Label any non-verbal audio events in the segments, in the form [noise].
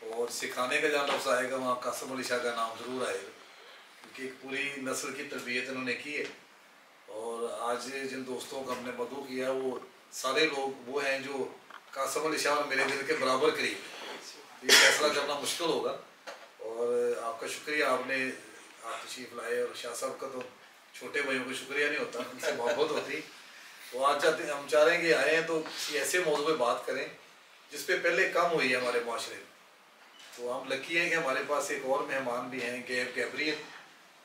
اور سکھانے کا جہاں لفظ آئے گا، وہاں قاسم علی شاہ کا نام ضرور آئے گا، کیونکہ ایک پوری نسل کی تربیت انہوں نے کی ہے۔ اور آج جن دوستوں کا ہم نے مدعو کیا، وہ سارے لوگ وہ ہیں جو قاسم علی شاہ میرے دل کے برابر قریب یہ فیصلہ کرنا مشکل ہوگا۔ اور آپ کا شکریہ، آپ نے آپ تشریف لائے اور شاہ صاحب کا تو چھوٹے بھائیوں کو شکریہ نہیں ہوتا، ان سے محبت ہوتی۔ تو آج چاہتے ہم چاہ رہے ہیں کہ آئے ہیں تو کسی ایسے موضوع پہ بات کریں جس پہ پہلے کم ہوئی ہے ہمارے معاشرے میں۔ تو ہم لکی ہیں کہ ہمارے پاس ایک اور مہمان بھی ہیں گیب گیبریل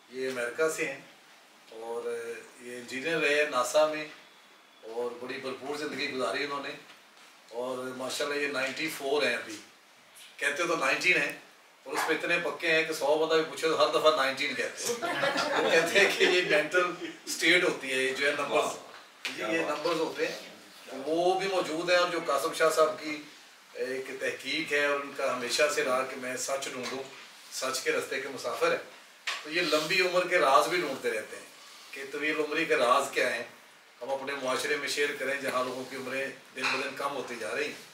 یہ امریکہ سے ہیں اور یہ انجینئر رہے ہیں ناسا میں اور بڑی بھرپور زندگی گزاری انہوں نے۔ اور ماشاءاللہ یہ نائنٹی فور ہیں ابھی۔ کہتے تو نائنٹین ہیں اور اس پہ اتنے پکے ہیں کہ سو بندہ بھی پوچھے تو ہر دفعہ نائنٹین کہتے ہیں۔ وہ کہتے ہیں کہ یہ مینٹل سٹیٹ ہوتی ہے یہ جو ہے نمبرز یہ نمبرز ہوتے ہیں۔ وہ بھی موجود ہیں اور جو قاسم شاہ صاحب کی ایک تحقیق ہے اور ان کا ہمیشہ سے رہا کہ میں سچ ڈھونڈوں، سچ کے رستے کے مسافر ہیں۔ تو یہ لمبی عمر کے راز بھی ڈھونڈتے رہتے ہیں کہ طویل عمری کے راز کیا ہیں؟ ہم اپنے معاشرے میں شیئر کریں جہاں لوگوں کی عمریں دن بدن کم ہوتی جا رہی ہیں۔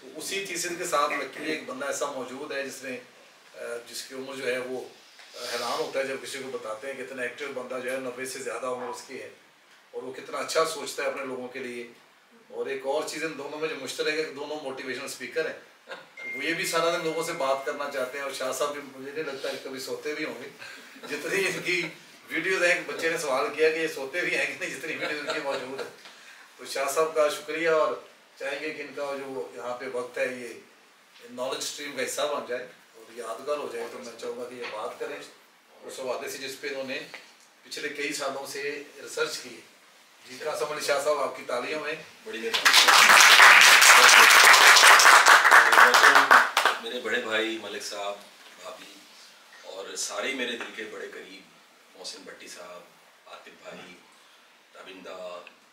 تو اسی تیسرے کے ساتھ لکی ایک بندہ ایسا موجود ہے جس نے جس کی عمر جو ہے وہ حیران ہوتا ہے جب کسی کو بتاتے ہیں کہ اتنا ایکٹیو بندہ جو ہے نبے سے زیادہ عمر اس کی ہے اور وہ کتنا اچھا سوچتا ہے اپنے لوگوں کے لیے۔ اور ایک اور چیز ان دونوں میں جو مشترک ہے کہ دونوں موٹیویشن اسپیکر ہیں۔ وہ یہ بھی سارا دن لوگوں سے بات کرنا چاہتے ہیں اور شاہ صاحب بھی، مجھے نہیں لگتا کہ کبھی سوتے بھی ہوں گے۔ جتنی ان کی ویڈیوز ہیں بچے نے سوال کیا کہ یہ سوتے بھی ہیں کہ نہیں؟ جتنی ویڈیوز ان کی موجود ہے تو شاہ صاحب کا شکریہ اور چاہیں گے کہ ان کا جو یہاں پہ وقت ہے، یہ نالج اسٹریم کا حصہ بن جائے اور یادگار ہو جائے، تو میں چاہوں گا کہ یہ بات کریں۔ اس حوالے سے جس پہ انہوں نے پچھلے کئی سالوں سے ریسرچ کی ہے۔ جی قاسم علی شاہ صاحب آپ کی تعلیم ہے بڑی میرے بڑے بھائی ملک صاحب بھابھی اور سارے میرے دل کے بڑے قریب محسن بٹی صاحب عاطف بھائی تابندہ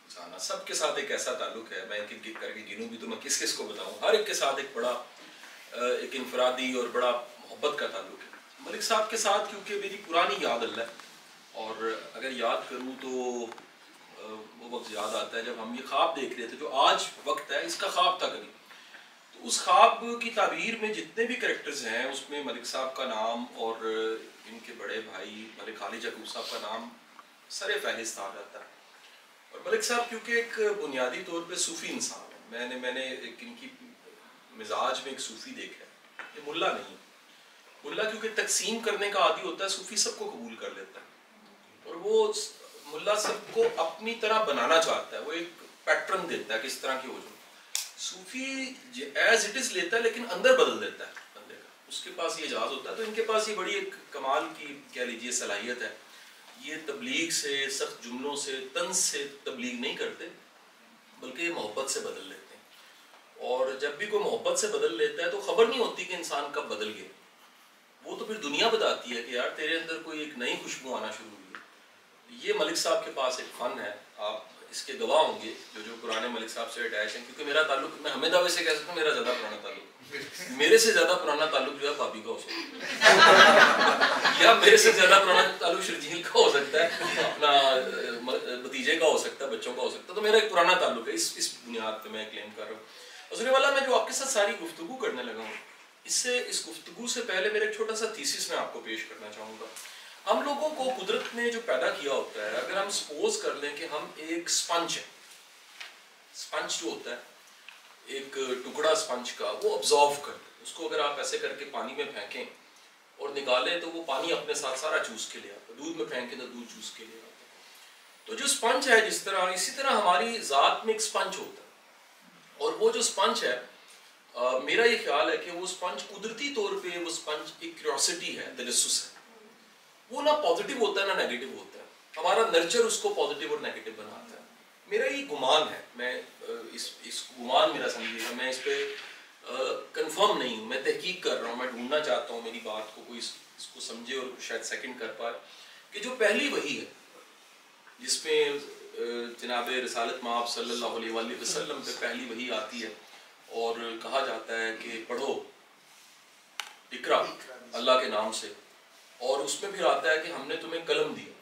جانا سب کے ساتھ ایک ایسا تعلق ہے میں ایک ایک کر کے گنوں بھی تو میں کس کس کو بتاؤں ہر ایک کے ساتھ ایک بڑا ایک انفرادی اور بڑا محبت کا تعلق ہے ملک صاحب کے ساتھ کیونکہ میری پرانی یاد اللہ ہے اور اگر یاد کروں تو وہ وقت یاد آتا ہے جب ہم یہ خواب دیکھ رہے تھے، جو آج وقت ہے، اس کا خواب تھا کبھی۔ تو اس خواب کی تعبیر میں جتنے بھی کریکٹرز ہیں، اس میں ملک صاحب کا نام اور ان کے بڑے بھائی ملک خالی جگوب صاحب کا نام سر فہرست آ جاتا ہے۔ اور ملک صاحب کیونکہ ایک بنیادی طور پہ صوفی انسان ہے، میں نے میں نے ایک ان کی مزاج میں ایک صوفی دیکھا ہے، یہ ملا نہیں۔ ملا کیونکہ تقسیم کرنے کا عادی ہوتا ہے، صوفی سب کو قبول کر لیتا ہے۔ اور وہ ملا سب کو اپنی طرح بنانا چاہتا ہے، وہ ایک پیٹرن دیتا ہے کس طرح کی ہو جو۔ صوفی ایز اٹ از لیتا ہے لیکن اندر بدل دیتا ہے بندے کا۔ اس کے پاس یہ اجاز ہوتا ہے، تو ان کے پاس یہ بڑی ایک کمال کی کہہ لیجیے صلاحیت ہے۔ یہ تبلیغ سے، سخت جملوں سے، طنز سے تبلیغ نہیں کرتے، بلکہ یہ محبت سے بدل لیتے ہیں۔ اور جب بھی کوئی محبت سے بدل لیتا ہے تو خبر نہیں ہوتی کہ انسان کب بدل گیا۔ وہ تو پھر دنیا بتاتی ہے کہ یار تیرے اندر کوئی ایک نئی خوشبو آنا شروع ہوئی یہ ملک صاحب کے پاس ایک فن ہے، آپ اس کے گواہ ہوں گے، جو جو پرانے ملک صاحب سے اٹیچ ہیں، کیونکہ میرا تعلق، میں ہمیں دعوے سے کہہ سکتا ہوں، میرا زیادہ پرانا تعلق۔ میرے سے زیادہ پرانا تعلق جو ہے بابی کا ہو سکتا ہے۔ یا میرے سے زیادہ پرانا تعلق شرجیل کا ہو سکتا ہے، اپنا بتیجے کا ہو سکتا ہے، بچوں کا ہو سکتا ہے، تو میرا ایک پرانا تعلق ہے، اس اس بنیاد پہ میں کلیم کر رہا ہوں۔ حضور والا میں جو آپ کے ساتھ ساری گفتگو کرنے لگا ہوں، اس سے، اس گفتگو سے پہلے میرا ایک چھوٹا سا تھیسس میں آپ کو پیش کرنا چاہوں گا۔ ہم لوگوں کو قدرت نے جو پیدا کیا ہوتا ہے، اگر ہم سپوز کر لیں کہ ہم ایک سپنچ ہیں۔ سپنچ جو ہوتا ہے، ایک ٹکڑا سپنچ کا، وہ ابزارو کر اس کو اگر آپ ایسے کر کے پانی میں پھینکیں اور نکالیں تو وہ پانی اپنے ساتھ سارا چوس کے لے آتا دودھ میں پھینکیں تو دودھ چوس کے لے آتا تو جو سپنچ ہے، جس طرح، اسی طرح ہماری ذات میں ایک سپنچ ہوتا ہے۔ اور وہ جو سپنچ ہے میرا یہ خیال ہے کہ وہ سپنچ قدرتی طور پہ، وہ سپنچ ایک کیوریوسٹی ہے تجسس ہے۔ وہ نہ پازیٹیو ہوتا ہے نہ نیگیٹو ہوتا ہے۔ ہمارا نرچر اس کو پازیٹیو اور نیگیٹو بناتا ہے۔ میرا یہ گمان ہے، میں اس اس گمان میرا سمجھیے گا میں اس پہ کنفرم نہیں ہوں۔ میں تحقیق کر رہا ہوں، میں ڈھونڈنا چاہتا ہوں میری بات کو، کوئی اس کو سمجھے اور شاید سیکنڈ کر پائے۔ کہ جو پہلی وہی ہے، جس میں جناب رسالت ماں صلی اللہ علیہ وآلہ وسلم پہ پہلی وہی آتی ہے اور کہا جاتا ہے کہ پڑھو اقرا اللہ کے نام سے۔ اور اس میں پھر آتا ہے کہ ہم نے تمہیں قلم دیا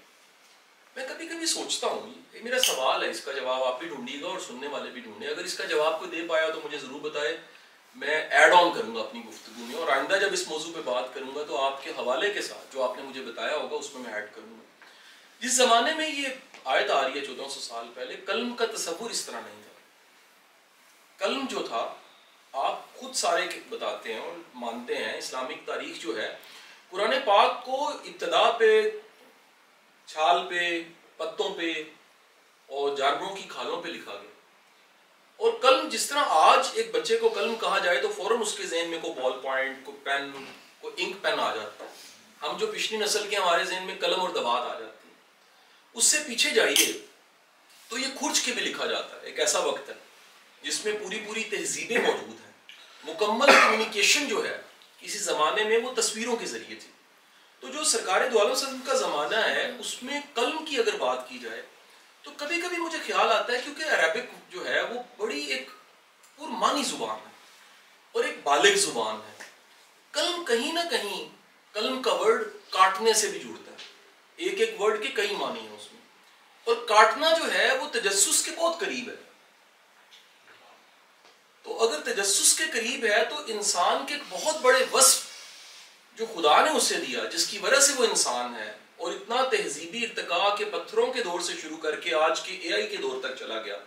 میں کبھی کبھی سوچتا ہوں، یہ میرا سوال ہے، اس کا جواب آپ بھی ڈھونڈیے گا اور سننے والے بھی ڈھونڈے اگر اس کا جواب کوئی دے پایا تو مجھے ضرور بتائے میں ایڈ آن کروں گا اپنی گفتگو میں۔ اور آئندہ جب اس موضوع پہ بات کروں گا تو آپ کے حوالے کے ساتھ جو آپ نے مجھے بتایا ہوگا، اس میں میں ایڈ کروں گا۔ جس زمانے میں یہ آیت آ رہی ہے چودہ سو سال پہلے، قلم کا تصور اس طرح نہیں تھا۔ قلم جو تھا، آپ خود سارے بتاتے ہیں اور مانتے ہیں، اسلامک تاریخ جو ہے قرآن پاک کو ابتدا پہ، چھال پہ، پتوں پہ اور جانوروں کی کھالوں پہ لکھا گیا۔ اور قلم جس طرح آج ایک بچے کو قلم کہا جائے تو فوراً اس کے ذہن میں کوئی بال پوائنٹ کوئی پین کوئی انک پین آ جاتا ہے۔ ہم جو پچھلی نسل کے ہمارے ذہن میں قلم اور دبات آ جاتی ہے۔ اس سے پیچھے جائیے تو یہ کھرچ کے بھی لکھا جاتا ہے، ایک ایسا وقت ہے جس میں پوری پوری تہذیبیں موجود ہیں۔ مکمل کمیونیکیشن جو ہے کسی زمانے میں وہ تصویروں کے ذریعے تھی۔ تو جو سرکار دعالم وسلم کا زمانہ ہے، اس میں قلم کی اگر بات کی جائے، تو کبھی کبھی مجھے خیال آتا ہے کیونکہ عربک جو ہے، وہ بڑی ایک پرمانی زبان ہے اور ایک بالغ زبان ہے۔ قلم کہیں نہ کہیں، قلم کا ورڈ کاٹنے سے بھی جڑتا ہے۔ ایک ایک ورڈ کے کئی معنی ہیں اس میں۔ اور کاٹنا جو ہے، وہ تجسس کے بہت قریب ہے۔ تو اگر تجسس کے قریب ہے تو انسان کے بہت بڑے وصف جو خدا نے اسے دیا، جس کی وجہ سے وہ انسان ہے، اور اتنا تہذیبی ارتقاء کے پتھروں کے دور سے شروع کر کے آج کے اے آئی کے دور تک چلا گیا۔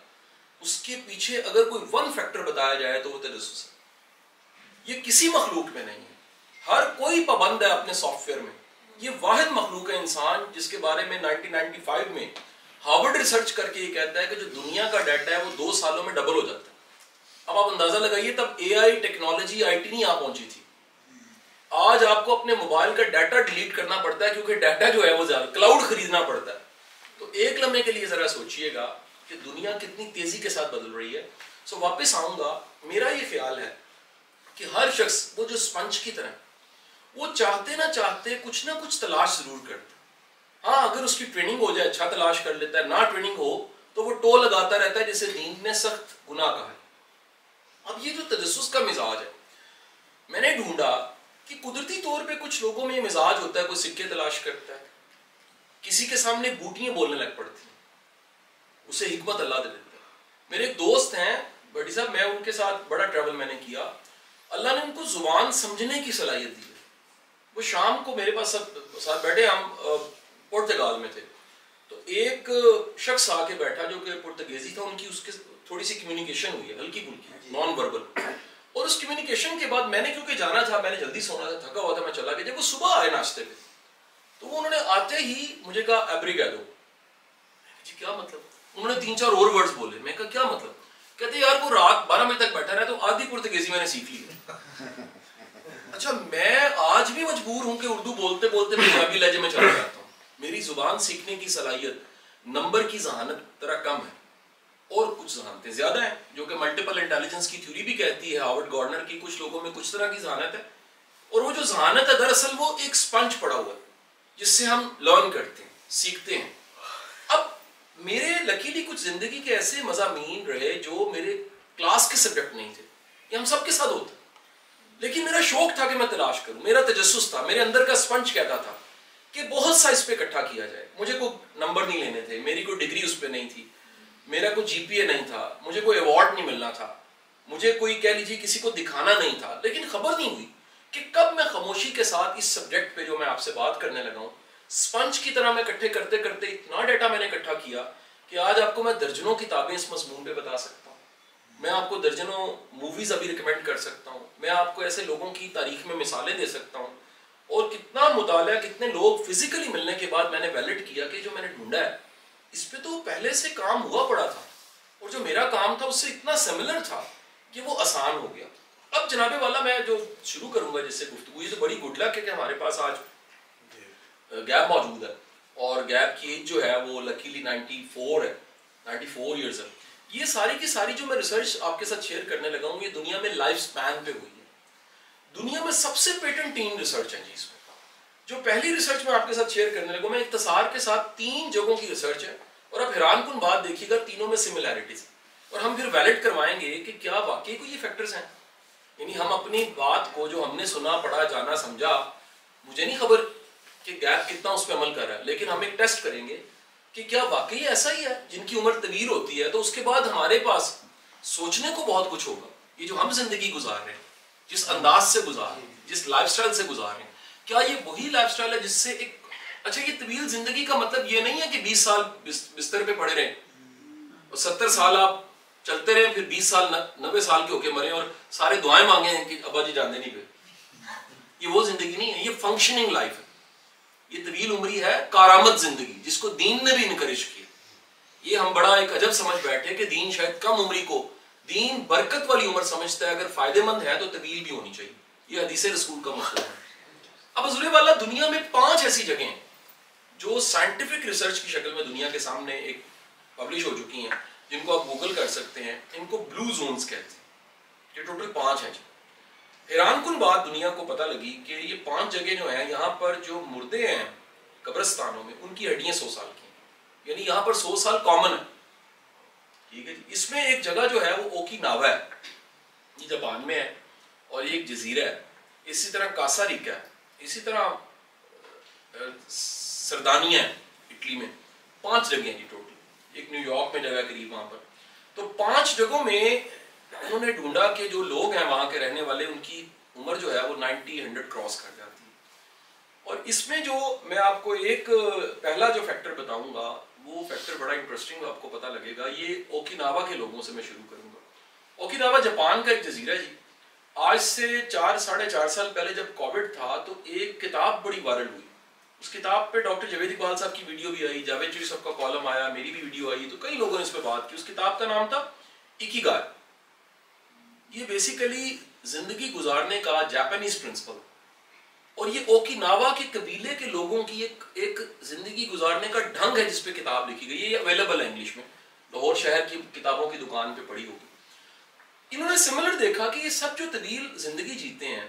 اس کے پیچھے اگر کوئی ون فیکٹر بتایا جائے تو وہ تجسس ہے۔ یہ کسی مخلوق میں نہیں ہے۔ ہر کوئی پابند ہے اپنے سافٹ ویئر میں۔ یہ واحد مخلوق ہے انسان، جس کے بارے میں نائنٹین نائنٹی فائیو میں ہارورڈ ریسرچ کر کے یہ کہتا ہے کہ جو دنیا کا ڈیٹا ہے وہ دو سالوں میں ڈبل ہو جاتا ہے۔ اب آپ اندازہ لگائیے تب اے آئی ٹیکنالوجی آئی ٹی نہیں آ پہنچی تھی۔ آج آپ کو اپنے موبائل کا ڈیٹا ڈیلیٹ کرنا پڑتا ہے کیونکہ ڈیٹا جو ہے وہ زیادہ کلاؤڈ خریدنا پڑتا ہے۔ تو ایک لمحے کے لیے ذرا سوچئے گا کہ دنیا کتنی تیزی کے ساتھ بدل رہی ہے۔ سو واپس آؤں گا۔ میرا یہ خیال ہے کہ ہر شخص، وہ جو سپنچ کی طرح، وہ چاہتے نہ چاہتے کچھ نہ کچھ تلاش ضرور کرتا ہاں اگر اس کی ٹریننگ ہو جائے اچھا تلاش کر لیتا ہے، نہ ٹریننگ ہو، تو وہ ٹو لگاتا رہتا ہے جسے دین نے سخت گناہ کہا ہے۔ اب یہ جو تجسس کا مزاج ہے، میں نے ڈھونڈا کہ قدرتی طور پہ کچھ لوگوں میں یہ مزاج ہوتا ہے، کوئی سکے تلاش کرتا ہے، کسی کے سامنے بوٹیاں بولنے لگ پڑتی ہیں۔ اسے حکمت اللہ دے دیتا ہے میرے دوست ہیں، بڑی صاحب، میں ان کے ساتھ بڑا ٹریول میں نے کیا۔ اللہ نے ان کو زبان سمجھنے کی صلاحیت دی ہے۔ وہ شام کو میرے پاس سب، ساتھ بیٹھے، ہم پرتگال میں تھے۔ تو ایک شخص آ کے بیٹھا جو کہ پرتگیزی تھا، ان کی اس کے تھوڑی سی کمیونیکیشن ہوئی ہے ہلکی پھلکی نان وربل اور اس کمیونیکیشن کے بعد میں نے کیونکہ جانا تھا میں نے جلدی سونا تھا تھکا ہوا تھا میں چلا گیا۔ جب وہ صبح آئے ناشتے پہ۔ تو وہ انہوں نے آتے ہی مجھے کہا ایبری دو۔ جی کیا مطلب؟ انہوں نے تین چار اور ورڈز بولے۔ میں کہا کیا مطلب؟ کہتے یار وہ رات بارہ بجے تک بیٹھا رہا تو آدھی پرتگیزی میں نے سیکھ لی [laughs] اچھا میں آج بھی مجبور ہوں کہ اردو بولتے بولتے پنجابی لہجے میں چلا جاتا ہوں۔ میری زبان سیکھنے کی صلاحیت نمبر کی ذہانت طرح کم ہے۔ اور کچھ ذہانتیں زیادہ ہیں، جو کہ ملٹیپل انٹیلیجنس کی تھیوری بھی کہتی ہے ہاورڈ گارنر کی کچھ لوگوں میں کچھ طرح کی ذہانت ہے۔ اور وہ جو ذہانت ہے، دراصل وہ ایک سپنج پڑا ہوا ہے، جس سے ہم لرن کرتے ہیں، سیکھتے ہیں۔ اب میرے لکیلی کچھ زندگی کے ایسے مضامین رہے جو میرے کلاس کے سبجیکٹ نہیں تھے، یہ ہم سب کے ساتھ ہوتے۔ لیکن میرا شوق تھا کہ میں تلاش کروں، میرا تجسس تھا، میرے اندر کا سپنج کہتا تھا کہ بہت سا اس پہ اکٹھا کیا جائے۔ مجھے کوئی نمبر نہیں لینے تھے، میری کوئی ڈگری اس پہ نہیں تھی۔ میرا کوئی جی پی اے نہیں تھا، مجھے کوئی ایوارڈ نہیں ملنا تھا، مجھے کوئی کہہ لیجیے کسی کو دکھانا نہیں تھا، لیکن خبر نہیں ہوئی کہ کب میں خاموشی کے ساتھ اس سبجیکٹ پہ جو میں آپ سے بات کرنے لگا ہوں سپنج کی طرح میں اکٹھے کرتے کرتے اتنا ڈیٹا میں نے اکٹھا کیا کہ آج آپ کو میں درجنوں کتابیں اس مضمون پہ بتا سکتا ہوں۔ میں آپ کو درجنوں موویز ابھی ریکمینڈ کر سکتا ہوں۔ میں آپ کو ایسے لوگوں کی تاریخ میں مثالیں دے سکتا ہوں۔ اور کتنا مطالعہ، کتنے لوگ فزیکلی ملنے کے بعد میں نے ویلڈ کیا کہ جو میں نے ڈھونڈا ہے۔ اس پہ تو پہلے سے کام ہوا پڑا تھا اور جو میرا کام تھا اس سے اتنا سملر تھا کہ وہ آسان ہو گیا۔ اب جناب والا میں جو شروع کروں گا جس سے گفتگو، یہ تو بڑی گڈ لک ہے کہ ہمارے پاس آج گیپ موجود ہے۔ اور گیپ کی ایج جو ہے وہ لکیلی نائنٹی فور ہے نائنٹی فور ایئرز ہے۔ یہ ساری کی ساری جو میں ریسرچ آپ کے ساتھ شیئر کرنے لگا ہوں، یہ دنیا میں لائف سپین پہ ہوئی ہے۔ دنیا میں سب سے پیٹنٹ تین ریسرچ ہیں جی اس میں جو پہلی ریسرچ میں آپ کے ساتھ شیئر کرنے لگوں میں اختصار کے ساتھ تین جگہوں کی ریسرچ ہے اور اب حیران کن بات دیکھیے گا، تینوں میں سملیرٹیز اور ہم پھر ویلڈ کروائیں گے کہ کیا واقعی کوئی یہ فیکٹرز ہیں۔ یعنی ہم اپنی بات کو جو ہم نے سنا، پڑھا، جانا، سمجھا، مجھے نہیں خبر کہ گیپ کتنا اس پہ عمل کر رہا ہے، لیکن ہم ایک ٹیسٹ کریں گے کہ کیا واقعی ایسا ہی ہے۔ جن کی عمر طویل ہوتی ہے، تو اس کے بعد ہمارے پاس سوچنے کو بہت کچھ ہوگا۔ یہ جو ہم زندگی گزار رہے ہیں، جس انداز سے گزار رہے ہیں، جس لائف سٹائل سے گزار رہے ہیں کیا یہ وہی لائف سٹائل ہے جس سے ایک اچھا یہ طویل زندگی کا مطلب یہ نہیں ہے کہ بیس سال بستر پہ پڑے رہے اور ستر سال آپ چلتے رہے پھر بیس سال نبے سال کے ہو کے مرے اور سارے دعائیں مانگے ہیں کہ ابا جی جانتے نہیں پہ۔ یہ وہ زندگی نہیں ہے، یہ فنکشننگ لائف ہے۔ یہ طویل عمری ہے، کارآمد زندگی، جس کو دین نے بھی انکریج کیا یہ ہم بڑا ایک عجب سمجھ بیٹھے کہ دین شاید کم عمری کو، دین برکت والی عمر سمجھتا ہے، اگر فائدے مند ہے تو طویل بھی ہونی چاہیے۔ یہ حدیث رسول کا مسئلہ ہے۔ اب حضور والا دنیا میں پانچ ایسی جگہیں ہیں جو سائنٹیفک ریسرچ کی شکل میں دنیا کے سامنے ایک پبلش ہو چکی ہیں، جن کو آپ گوگل کر سکتے ہیں۔ ان کو بلو زونز کہتے ہیں۔ یہ ٹوٹل پانچ ہیں جی۔ حیران کن بات دنیا کو پتہ لگی کہ یہ پانچ جگہ جو ہیں، یہاں پر جو مردے ہیں قبرستانوں میں، ان کی ہڈیاں سو سال کی ہیں۔ یعنی یہاں پر سو سال کامن ہے ٹھیک ہے جی۔ اس میں ایک جگہ جو ہے، وہ اوکی ناوا ہے۔ یہ جاپان میں ہے اور یہ ایک جزیرہ ہے۔ اسی طرح کاسا ریکا ہے۔ اسی طرح سردانیہ ہے اٹلی میں، پانچ جگہ ہیں جی ٹوٹل۔ ایک نیو یارک میں جگہ قریب وہاں پر۔ تو پانچ جگہوں میں انہوں نے ڈھونڈا کہ جو لوگ ہیں وہاں کے رہنے والے، ان کی عمر جو ہے وہ نائنٹی ہنڈریڈ کراس کر جاتی ہے۔ اور اس میں جو میں آپ کو ایک پہلا جو فیکٹر بتاؤں گا، وہ فیکٹر بڑا انٹرسٹنگ آپ کو پتہ لگے گا، یہ اوکیناوا کے لوگوں سے میں شروع کروں گا۔ اوکیناوا جاپان کا ایک جزیرہ جی۔ آج سے چار، ساڑھے چار سال پہلے جب کووڈ تھا تو ایک کتاب بڑی وائرل ہوئی۔ اس کتاب پہ ڈاکٹر جوید اقبال صاحب کی ویڈیو بھی آئی، جاوید چوری صاحب کا کالم آیا، میری بھی ویڈیو آئی، تو کئی لوگوں نے اس پہ بات کی۔ اس کتاب کا نام تھا اکی گائے یہ بیسیکلی زندگی گزارنے کا جاپانیز پرنسپل اور یہ اوکیناوا کے قبیلے کے لوگوں کی ایک ایک زندگی گزارنے کا ڈھنگ ہے جس پہ کتاب لکھی گئی یہ اویلیبل ہے انگلش میں۔ لاہور شہر کی کتابوں کی دکان پہ پڑھی ہوگی۔ انہوں نے سملر دیکھا کہ یہ سب جو طویل زندگی جیتے ہیں،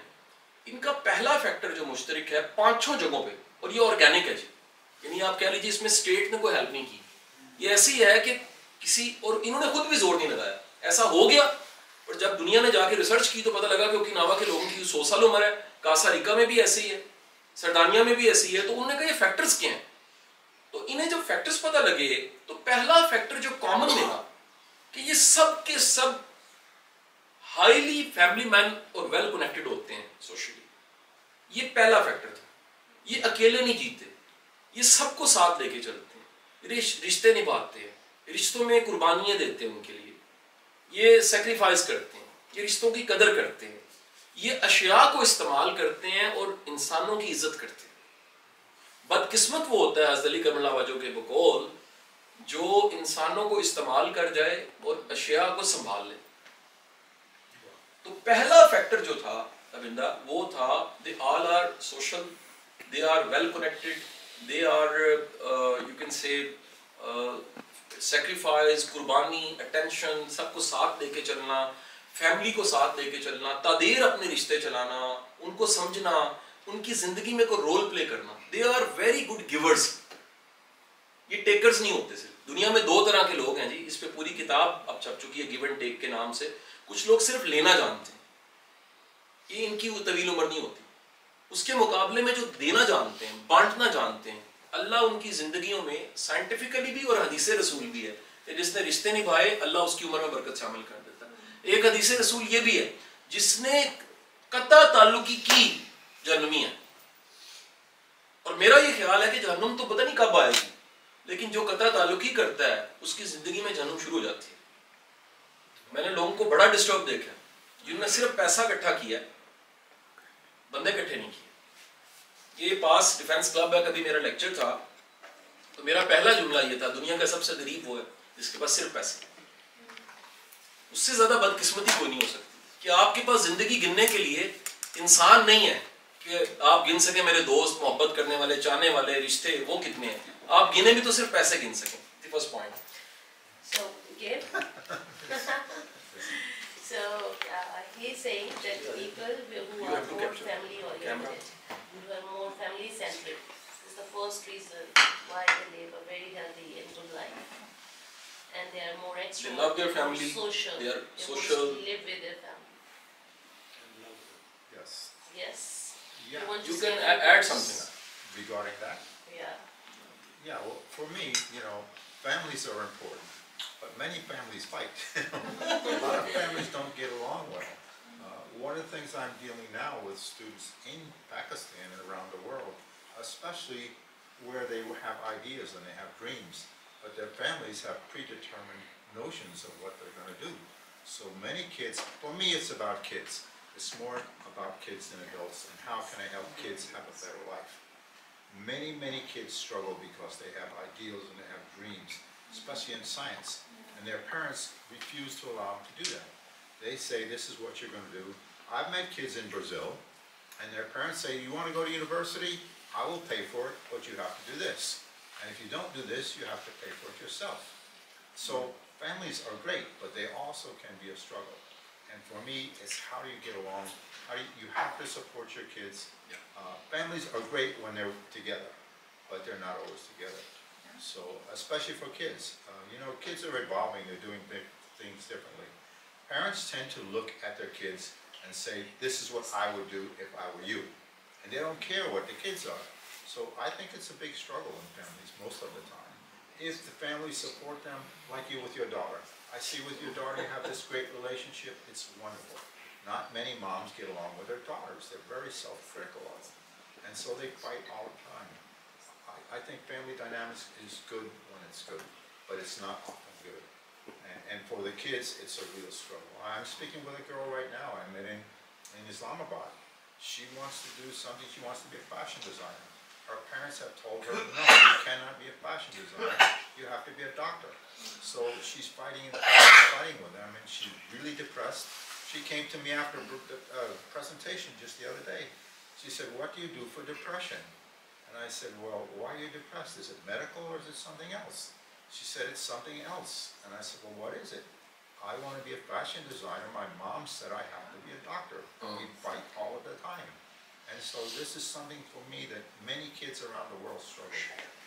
ان کا پہلا فیکٹر جو مشترک ہے پانچوں جگہوں پہ، اور یہ آرگینک ہے جی۔ یعنی آپ کہہ لیجیے اس میں اسٹیٹ نے کوئی ہیلپ نہیں کی۔ یہ ایسی ہے کہ کسی، اور انہوں نے خود بھی زور نہیں لگایا۔ ایسا ہو گیا، اور جب دنیا نے جا کے ریسرچ کی تو پتہ لگا کہ اوکیناوا کے لوگوں کی سو سال عمر ہے کاسا ریکا میں بھی ایسی ہے سردانیا میں بھی ایسی ہے۔ تو انہوں نے کہا یہ فیکٹرز کیا ہیں؟ تو انہیں جب فیکٹرز پتہ لگے تو پہلا فیکٹر جو کامن ملا کہ یہ سب کے سب ہائیلی فیملی مین اور ویل کنیکٹڈ ہوتے ہیں سوشلی یہ پہلا فیکٹر تھا. یہ اکیلے نہیں جیتے. یہ سب کو ساتھ لے کے چلتے ہیں. رشتے نبھاتے ہیں. رشتوں میں قربانیاں دیتے ہیں ان کے لیے. یہ سیکریفائز کرتے ہیں. یہ رشتوں کی قدر کرتے ہیں. یہ اشیاء کو استعمال کرتے ہیں اور انسانوں کی عزت کرتے ہیں. بدقسمت وہ ہوتا ہے حضرت علی کرم اللہ وجہ کے بقول جو انسانوں کو استعمال کر جائے اور اشیاء کو سنبھال لے. تو پہلا فیکٹر جو تھا ابندہ وہ تھا they all are social they are well connected they are you can say sacrifice قربانی اٹینشن سب کو ساتھ لے کے چلنا فیملی کو ساتھ لے کے چلنا، تادیر اپنے رشتے چلانا، ان کو سمجھنا، ان کی زندگی میں کوئی رول پلے کرنا they are very good givers یہ ٹیکرز نہیں ہوتے صرف. دنیا میں دو طرح کے لوگ ہیں جی اس پہ پوری کتاب اب چھپ چکی ہے گیو اینڈ ٹیک کے نام سے. کچھ لوگ صرف لینا جانتے ہیں۔ یہ ان کی وہ طویل عمر نہیں ہوتی۔ اس کے مقابلے میں جو دینا جانتے ہیں، بانٹنا جانتے ہیں، اللہ ان کی زندگیوں میں سائنٹیفکلی بھی اور حدیث رسول بھی ہے کہ جس نے رشتے نبھائے، اللہ اس کی عمر میں برکت شامل کر دیتا ہے۔ ایک حدیث رسول یہ بھی ہے، جس نے قطع تعلقی کی، جہنمی ہے۔ اور میرا یہ خیال ہے کہ جہنم تو پتہ نہیں کب آئے گی، لیکن جو قطع تعلقی کرتا ہے، اس کی زندگی میں جہنم شروع ہو جاتی ہے۔ میں نے لوگوں کو بڑا ڈسٹرب دیکھا جنہوں نے صرف پیسہ اکٹھا کیا بندے اکٹھے نہیں کیے۔ یہ پاس ڈیفنس کلب ہے، کبھی میرا لیکچر تھا۔ تو میرا پہلا جملہ یہ تھا، دنیا کا سب سے غریب وہ ہے، جس کے پاس صرف پیسے اس سے زیادہ بدقسمتی کوئی نہیں ہو سکتی۔ کہ آپ کے پاس زندگی گننے کے لیے انسان نہیں ہے کہ آپ گن سکیں میرے دوست، محبت کرنے والے، چاہنے والے، رشتے، وہ کتنے ہیں۔ آپ گنے بھی تو صرف پیسے گن سکیں۔ First point So, [laughs] so, uh, he's saying that people who are more capture family oriented, who are more family centric, is the first reason why they live a very healthy and good life. And they are more extroverted, love their more family, social. they are want social. to live with their family. Yes. Yes. Yeah. want to You can that? a- add something. Regarding that, Yeah. yeah, well, for me, you know, families are important. But many families fight. [laughs] a lot of families don't get along well. Uh, one of the things I'm dealing now with students in Pakistan and around the world, especially where they have ideas and they have dreams, but their families have predetermined notions of what they're going to do. So many kids, for me, it's about kids. It's more about kids than adults, and how can I help kids have a better life? Many, many kids struggle because they have ideals and they have dreams, especially in science, and their parents refuse to allow them to do that. They say, this is what you're going to do. I've met kids in Brazil, and their parents say, you want to go to university? I will pay for it, but you have to do this. And if you don't do this, you have to pay for it yourself. So families are great, but they also can be a struggle. And for me, it's how do you get along? How do you, you have to support your kids. Uh, families are great when they're together, but they're not always together. So, especially for kids, uh, you know, kids are evolving, they're doing big things differently. Parents tend to look at their kids and say, this is what I would do if I were you. And they don't care what the kids are. So I think it's a big struggle in families most of the time. If the families support them, like you with your daughter. I see with your daughter, you have this great relationship, it's wonderful. Not many moms get along with their daughters, they're very self-critical of them. And so they fight all the time. I, think family dynamics is good when it's good, but it's not often good. And, and for the kids, it's a real struggle. I'm speaking with a girl right now I met in, in Islamabad. She wants to do something, she wants to be a fashion designer. Her parents have told her, no, you cannot be a fashion designer, you have to be a doctor. So she's fighting fighting, with them, and she's really depressed. She came to me after a uh, presentation just the other day. She said, what do you do for depression? And I said, well, why are you depressed? Is it medical or is it something else? She said, it's something else. And I said, well, what is it? I want to be a fashion designer. My mom said I have to be a doctor. We fight all of the time. And so this is something for me that many kids around the world struggle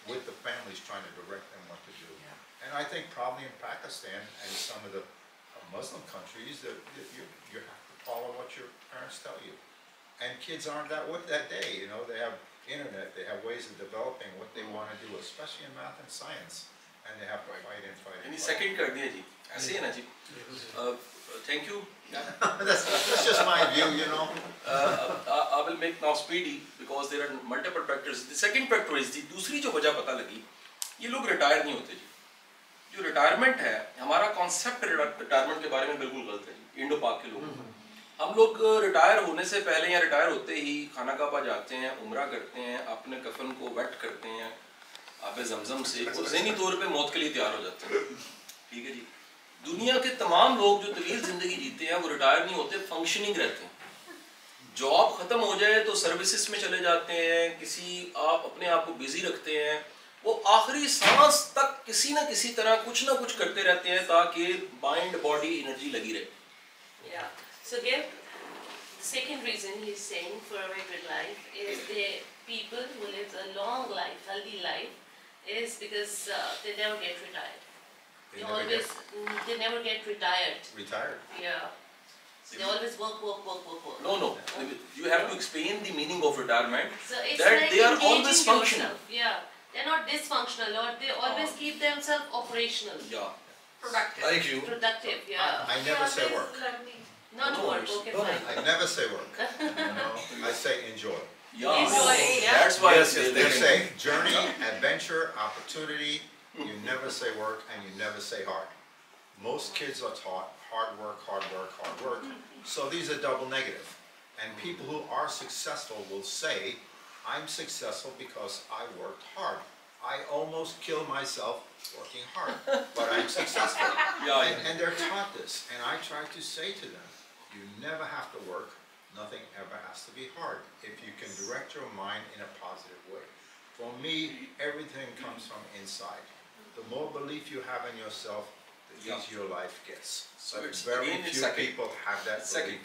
with the families trying to direct them what to do. And I think probably in Pakistan and some of the uh, Muslim countries that, that you, you have to follow what your parents tell you. And kids aren't that way that day, you know, they have internet, they have ways of developing what they want to do, especially in math and science. And they have to fight and fight and یعنی fight. Second کر دیا جی ایسے ہی ہے نا جی thank you That's, that's just my view, you know. I will make now speedy because there are multiple factors. The second factor is the دوسری جو وجہ پتہ لگی یہ لوگ ریٹائر نہیں ہوتے جی جو ریٹائرمنٹ ہے ہمارا کانسیپٹ ریٹائرمنٹ کے بارے میں بالکل غلط ہے جی انڈو پاک کے لوگ ہم لوگ ریٹائر ہونے سے پہلے یا ریٹائر ہوتے ہی خانہ کعبہ جاتے ہیں، عمرہ کرتے ہیں، اپنے کفن کو ویٹ کرتے ہیں، آب زمزم سے، اور ذہنی طور پہ موت کے لیے تیار ہو جاتے ہیں۔ ٹھیک ہے جی۔ دنیا کے تمام لوگ جو طویل زندگی جیتے ہیں، وہ ریٹائر نہیں ہوتے فنکشننگ رہتے ہیں۔ جاب ختم ہو جائے تو سروسز میں چلے جاتے ہیں، کسی آپ اپنے آپ کو بزی رکھتے ہیں، وہ آخری سانس تک کسی نہ کسی طرح کچھ نہ کچھ کرتے رہتے ہیں تاکہ مائنڈ باڈی انرجی لگی رہے۔ Yeah. So again, the second reason he's saying for a very good life is the people who live a long life, healthy life, is because uh, they never get retired. They They, never always, mm, they never get retired. Retired. Yeah. So they always work, work, work, work, work. No, no. You have to explain the meaning of retirement. So it's That like they are engaging always functional. yourself. Yeah. They're not dysfunctional or they always Ah. keep themselves operational. Yeah. Productive. Like you. Productive, yeah. I never say work. Not No work, worries. okay, No, fine. I never say work. You [laughs] know, I say enjoy. Yeah. Enjoy, yeah. That's why Yes, yes, They They say journey, adventure, opportunity, you never say work and you never say hard. Most kids are taught hard work, hard work, hard work. So these are double negative. And people who are successful will say, I'm successful because I worked hard. I almost kill myself working hard, but I'm successful. [laughs] Yeah, And, yeah. and they're taught this, and I try to say to them, you never have to work. Nothing ever has to be hard if you can direct your mind in a positive way. For me, everything comes from inside. The more belief you have in yourself, the easier easier life gets. So it's very few second, people have that belief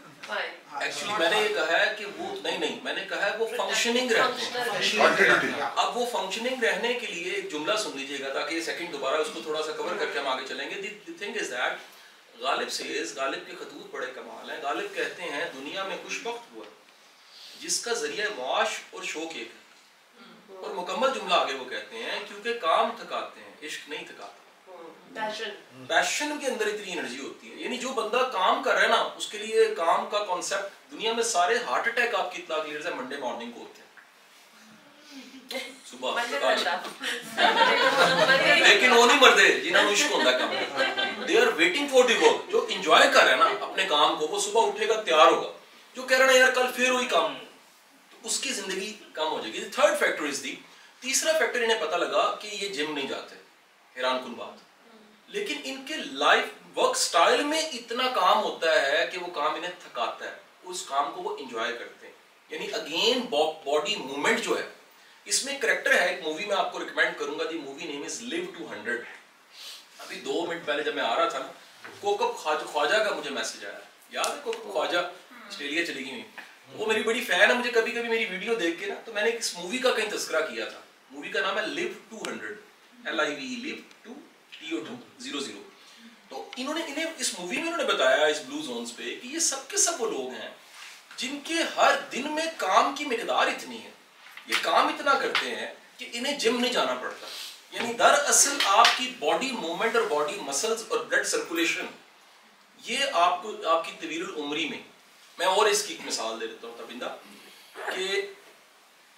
[laughs] actually میں نے یہ کہا ہے کہ وہ نہیں نہیں میں نے کہا ہے وہ فنکشننگ رہتے ہیں. اب وہ فنکشننگ رہنے کے لیے ایک جملہ سن لیجیے گا تاکہ یہ سیکنڈ دوبارہ اس کو تھوڑا سا کور کر کے ہم آگے چلیں گے the thing is that Ghalib says Ghalib کے خطوط بڑے کمال ہیں غالب کہتے ہیں دنیا میں خوش وقت ہوا جس کا ذریعہ معاش اور شوق ایک ہے اور مکمل جملہ آگے وہ کہتے ہیں کیونکہ کام تھکاتے ہیں عشق نہیں تھکاتا. پیشن کے اندر اتنی انرجی ہوتی ہے. یعنی جو بندہ کام کر رہا ہے نا اس کے لیے کام کا کانسیپٹ دنیا میں سارے ہارٹ اٹیک آپ کی اطلاع کلیئر سے منڈے مارننگ کو ہوتے ہیں. صبح. لیکن وہ نہیں مرتے جنہوں نے عشق ہوتا ہے کام they are waiting for the work جو انجوائے کر رہے ہیں نا اپنے کام کو وہ صبح اٹھے گا تیار ہوگا. جو کہہ رہا ہے یار کل پھر وہی کام. تو اس کی زندگی کم ہو جائے گی. تھرڈ فیکٹر از دی تیسرا فیکٹر انہیں پتا لگا کہ یہ جم نہیں جاتے. حیران کن بات. لیکن ان کے لائف ورک سٹائل میں اتنا کام ہوتا ہے کہ وہ کام انہیں تھکاتا ہے، اس کام کو وہ انجوائے کرتے ہیں۔ یعنی اگین باڈی موومنٹ جو ہے، اس میں کریکٹر ہے، ایک مووی میں آپ کو ریکمینڈ کروں گا the movie name is live to hundred ابھی دو منٹ پہلے جب میں آ رہا تھا نا، کوکب خواجہ خواجہ کا مجھے میسج آیا۔ یاد ہے کوکب خواجہ؟ آسٹریلیا چلی گئی ہوئی۔ وہ میری بڑی فین ہے، مجھے کبھی کبھی میری ویڈیو دیکھ کے نا، تو میں نے اس مووی کا کہیں تذکرہ کیا تھا۔ مووی کا نام ہے live to hundred L I V live to T O two zero zero تو انہوں نے انہیں اس مووی میں انہوں نے بتایا، اس بلو زونز پہ، کہ یہ سب کے سب وہ لوگ ہیں جن کے ہر دن میں کام کی مقدار اتنی ہے۔ یہ کام اتنا کرتے ہیں کہ انہیں جم نہیں جانا پڑتا۔ یعنی دراصل آپ کی باڈی موومنٹ اور باڈی مسلز اور بلڈ سرکولیشن یہ آپ کو آپ کی طویل العمری میں میں اور اس کی ایک مثال دے دیتا ہوں تبندہ کہ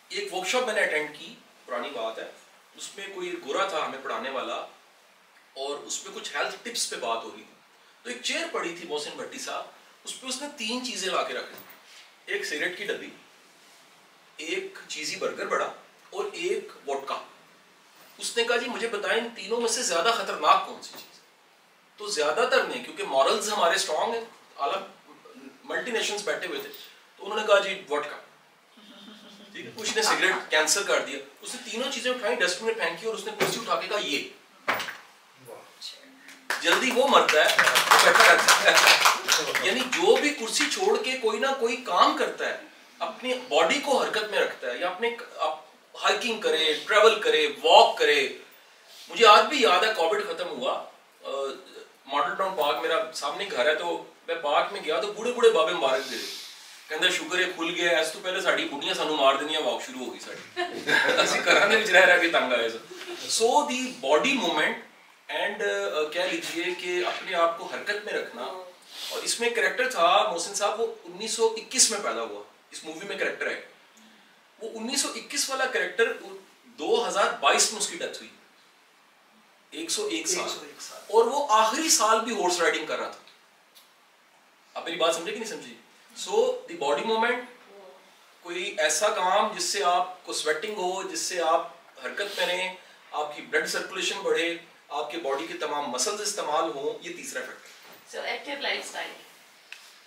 ایک ورک شاپ میں نے اٹینڈ کی، پرانی بات ہے۔ اس میں کوئی گورا تھا ہمیں پڑھانے والا اور اس میں کچھ ہیلتھ ٹپس پہ بات ہو رہی تھی۔ تو ایک چیئر پڑی تھی محسن بھٹی صاحب، اس پہ اس نے تین چیزیں لا کے رکھ دی ایک سگریٹ کی ڈبی، ایک چیزی برگر بڑا، اور ایک ووٹکا اس نے کہا جی مجھے بتائیں ان تینوں میں سے زیادہ خطرناک کون سی چیز تو زیادہ تر نے کیونکہ مورلز ہمارے اسٹرانگ ہیں۔ اعلیٰ ملٹی نیشنز بیٹھے ہوئے تھے۔ تو انہوں نے کہا جی ووٹکا ٹھیک ہے کچھ نے سگریٹ کینسل کر دیا۔ اس نے تینوں چیزیں اٹھائیں ڈسٹ میں پھینکی اور اس نے کرسی اٹھا کے کہا، یہ. جلدی وہ مرتا ہے وہ بیٹھا رہتا ہے یعنی جو بھی کرسی چھوڑ کے کوئی نہ کوئی کام کرتا ہے اپنی باڈی کو حرکت میں رکھتا ہے یا اپنے ہائکنگ کرے ٹریول کرے واک کرے مجھے آج بھی یاد ہے کووڈ ختم ہوا ماڈل ٹاؤن پارک میرا سامنے گھر ہے تو میں پارک میں گیا تو بوڑھے بوڑھے بابے مبارک دے ਕਹਿੰਦਾ ਸ਼ੁਕਰ ਹੈ ਖੁੱਲ ਗਿਆ ਇਸ ਤੋਂ ਪਹਿਲੇ ਸਾਡੀ ਬੁੱਢੀਆਂ ਸਾਨੂੰ ਮਾਰ ਦੇਣੀਆਂ ਵਾਕ ਸ਼ੁਰੂ ਹੋ ਗਈ ਸਾਡੀ ਅਸੀਂ ਘਰਾਂ ਦੇ ਵਿੱਚ ਰਹਿ ਰਹਿ ਕੇ ਤੰਗ ਆਏ ਸੋ ਦੀ ਬਾਡੀ ਮੂਵਮੈਂਟ اینڈ کہہ لیجیے کہ اپنے آپ کو حرکت میں رکھنا اور اس میں کریکٹر تھا محسن صاحب وہ انیس سو اکیس میں پیدا ہوا۔ اس مووی میں کریکٹر ہے۔ وہ انیس سو اکیس والا کریکٹر دو ہزار بائیس میں اس کی ڈیتھ ہوئی۔ ایک سو ایک سال۔ اور وہ آخری سال بھی ہورس رائڈنگ کر رہا تھا۔ آپ میری بات سمجھے کہ نہیں سمجھی سو دی باڈی موومنٹ کوئی ایسا کام جس سے آپ کو سویٹنگ ہو جس سے آپ حرکت میں رہیں آپ کی بلڈ سرکولیشن بڑھے So active lifestyle.